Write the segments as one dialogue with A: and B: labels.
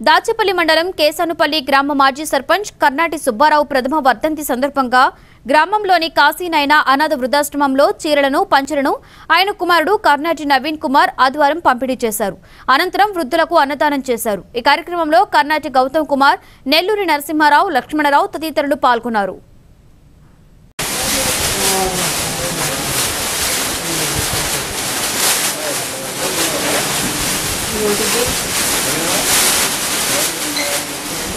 A: దాచేపల్లి మండలం కేసానుపల్లి గ్రామ మాజీ సర్పంచ్ కర్నాటి సుబ్బారావు ప్రథమ వర్ధంతి సందర్భంగా గ్రామంలోని కాశీనైన అనాథ వృద్ధాశ్రమంలో చీరలను పంచలను ఆయన కుమారుడు కర్నాటి నవీన్ కుమార్ ఆదివారం పంపిణీ చేశారు. అనంతరం వృద్ధులకు అన్నదానం చేశారు. ఈ కార్యక్రమంలో కర్నాటి గౌతమ్ కుమార్ నెల్లూరి నరసింహారావు లక్ష్మణరావు తదితరులు పాల్గొన్నారు.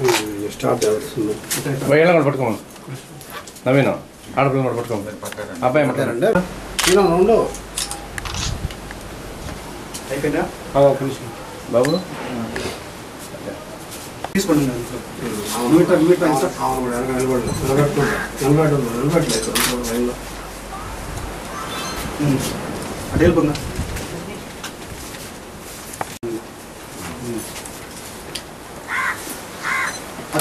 B: ఎన్నో చెప్తాను
C: స్టాప్ అవుతుంది
B: వేయాలని కూడా పట్టుకోమను. నవీన ఆడపిల్లని కూడా పట్టుకోమను. అబ్బాయి మాట్లాడండి
C: ఇలా ఉండు.
B: అయిపోయిందా?
C: ఒక నిమిషం.
B: బాబు?
C: తీసుకోండి మీటర్ మీటర్ అవును కూడా నిలబడి నిలబెట్టుకుంటా నిలబెట్టు నిలబెట్టలేదు లైన్లో
B: అటు వెళ్ళిపోందా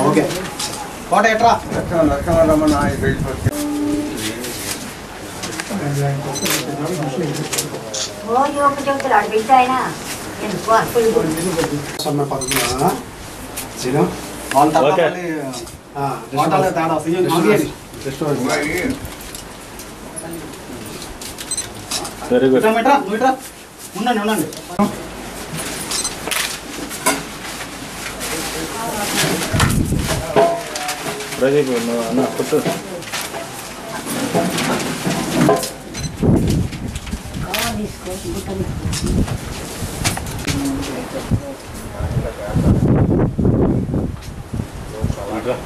D: ఓకే. కోట ఎట్రా?
E: రోజు ఒక చెబుతాడు బిడ్డ ఆయన Подожди, на,
B: на, пошел. Ага.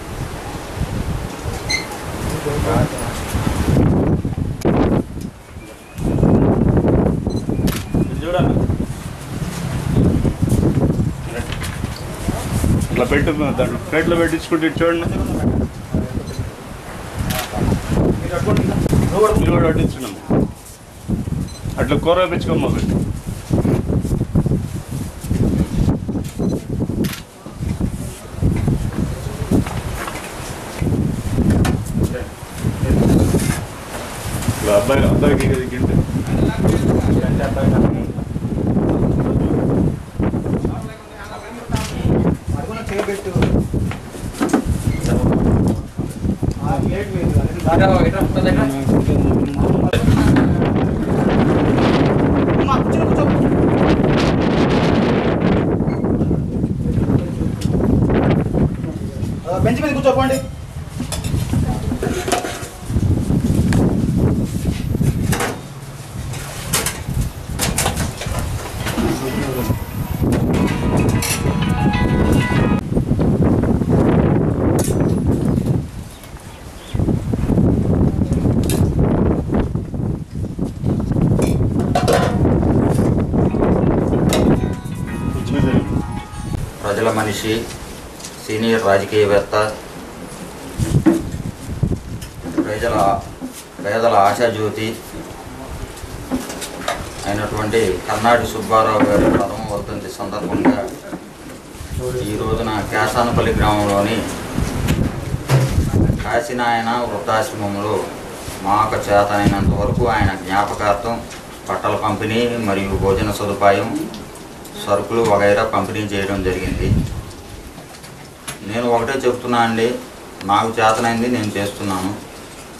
B: ఇట్లా పెట్టు దాంట్లో. ప్లేట్లో పెట్టించుకుంటే చూడండి. కూడా పట్టించుకున్నాం అట్లా కూర వేపించుకోమ్మా పెట్టు. అబ్బాయి అబ్బాయికి ఇది
D: అబ్బాయి చేయబెట్టు బెంచ్ మీద కూర్చోపండి.
F: ప్రజల మనిషి సీనియర్ రాజకీయవేత్త ప్రజల పేదల ఆశాజ్యోతి అయినటువంటి కర్ణాటి సుబ్బారావు గారి ప్రథమ వర్ధంతి సందర్భంగా ఈ రోజున కేసానపల్లి గ్రామంలోని కాశీనాయన వృద్ధాశ్రమంలో మాకు చేతనైనంత వరకు ఆయన జ్ఞాపకార్థం బట్టల పంపిణీ మరియు భోజన సదుపాయం సరుకులు వగైరా పంపిణీ చేయడం జరిగింది. నేను ఒకటే చెప్తున్నా అండి నాకు చేతనైంది నేను చేస్తున్నాను.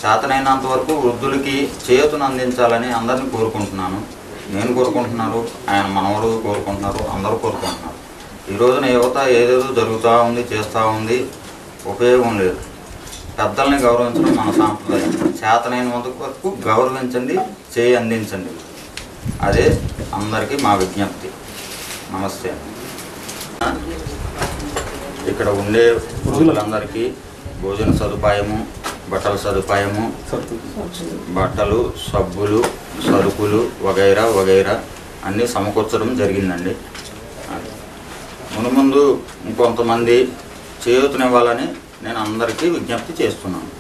F: చేతనైనంత వరకు వృద్ధులకి చేతును అందించాలని అందరినీ కోరుకుంటున్నాను. నేను కోరుకుంటున్నారు ఆయన మనవడు కోరుకుంటున్నారు అందరూ కోరుకుంటున్నారు. ఈ రోజున యువత ఏదేదో జరుగుతూ ఉంది చేస్తూ ఉంది ఉపయోగం లేదు. పెద్దల్ని గౌరవించడం మన సాంప్రదాయం. చేతనైన వరకు గౌరవించండి చేయి అందించండి. అదే అందరికీ మా విజ్ఞప్తి. నమస్తే. ఇక్కడ ఉండే వృద్ధులందరికీ భోజన సదుపాయము బట్టల సదుపాయము బట్టలు సబ్బులు సరుకులు వగైరా వగైరా అన్నీ సమకూర్చడం జరిగిందండి. మునుముందు ఇంకొంతమంది చేయూతనివ్వాలని నేను అందరికీ విజ్ఞప్తి చేస్తున్నాను.